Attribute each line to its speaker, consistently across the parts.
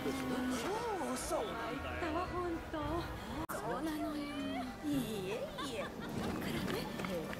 Speaker 1: そ
Speaker 2: うそう。
Speaker 3: だわ本当そうなのよ。
Speaker 2: いいえいいえ。
Speaker 1: おや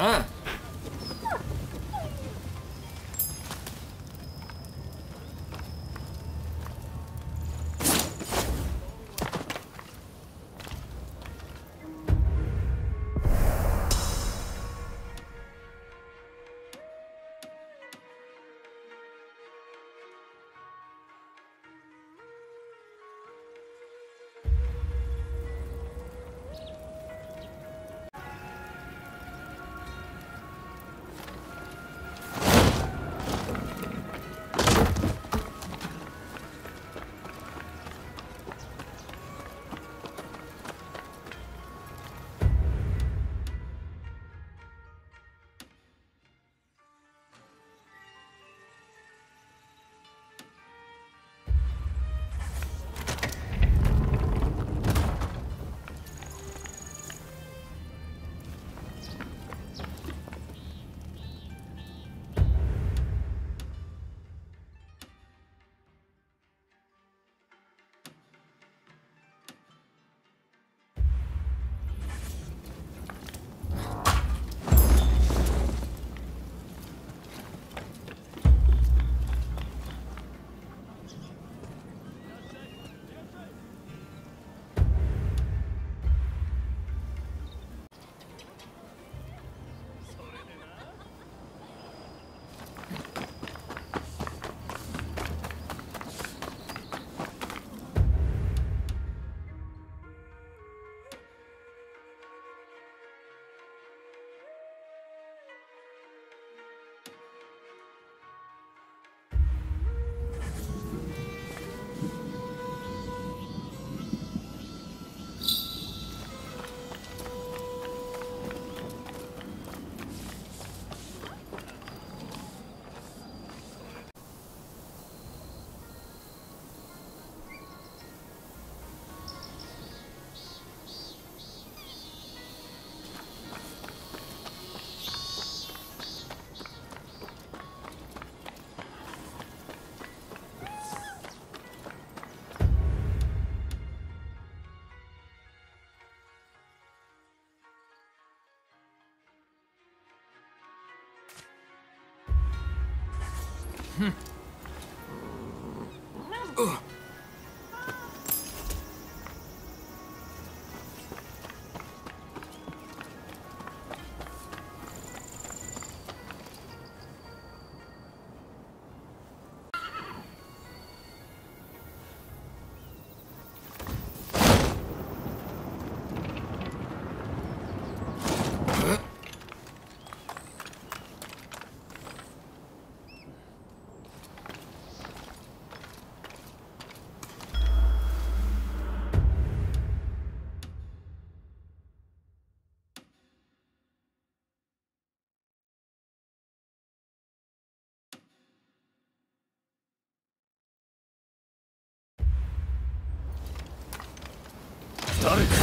Speaker 4: Huh? Hmm.
Speaker 1: 誰か